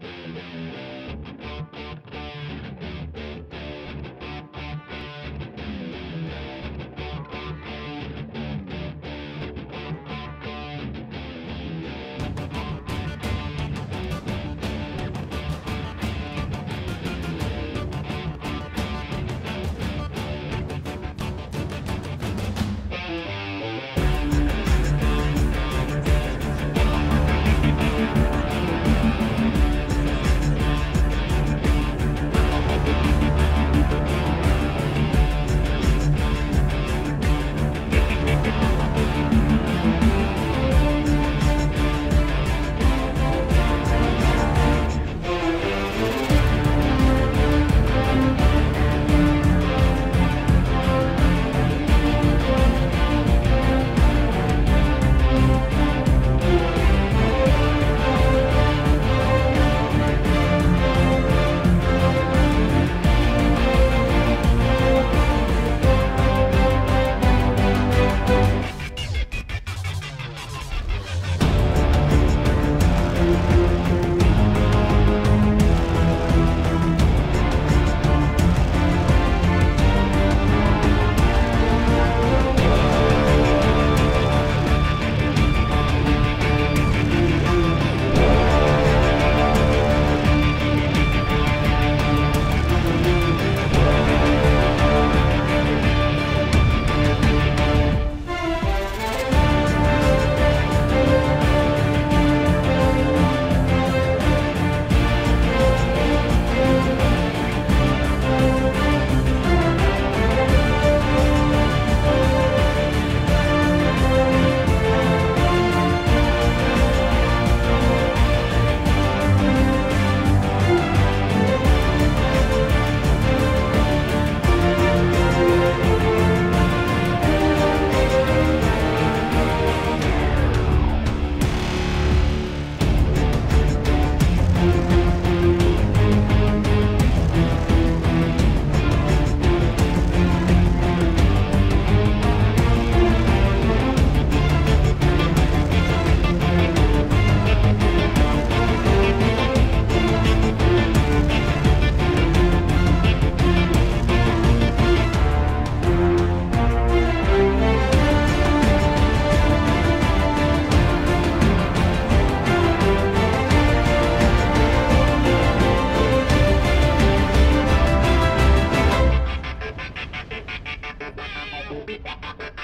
Thank you. Ha ha ha!